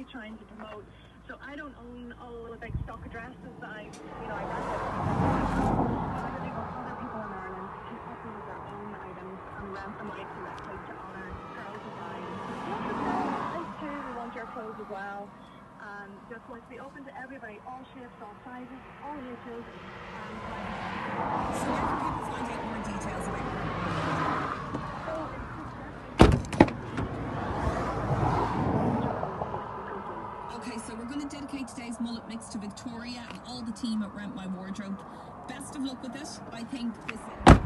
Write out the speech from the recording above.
really trying to promote. So I don't own all of the big stock addresses I, you know, I rent it. I other people in Ireland can upload their own items and rent them out directly to other girls' designs. Us too, we want your clothes as well. And just want to be open to everybody, all shapes, all sizes, all ages. And like, So where can people find out more details about your so it's just Okay, so we're going to dedicate today's mullet mix to Victoria and all the team at Rent My Wardrobe. Best of luck with it. I think this.